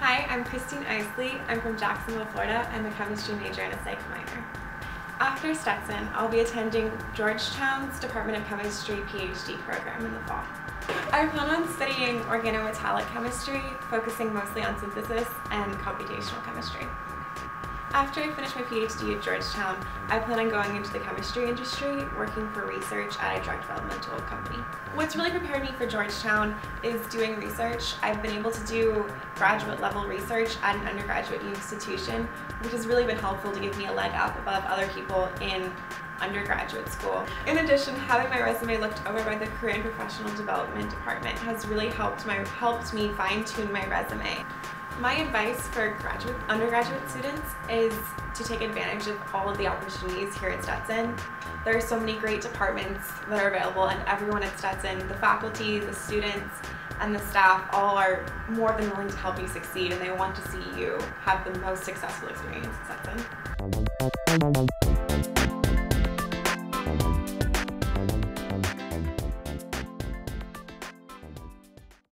Hi, I'm Christine Iseley. I'm from Jacksonville, Florida. I'm a chemistry major and a psych minor. After Stetson, I'll be attending Georgetown's Department of Chemistry PhD program in the fall. I plan on studying organometallic chemistry, focusing mostly on synthesis and computational chemistry. After I finish my PhD at Georgetown, I plan on going into the chemistry industry, working for research at a drug developmental company. What's really prepared me for Georgetown is doing research. I've been able to do graduate level research at an undergraduate institution, which has really been helpful to give me a leg up above other people in undergraduate school. In addition, having my resume looked over by the Career and Professional Development Department has really helped, my, helped me fine-tune my resume. My advice for graduate, undergraduate students is to take advantage of all of the opportunities here at Stetson. There are so many great departments that are available and everyone at Stetson, the faculty, the students, and the staff all are more than willing to help you succeed and they want to see you have the most successful experience at Stetson.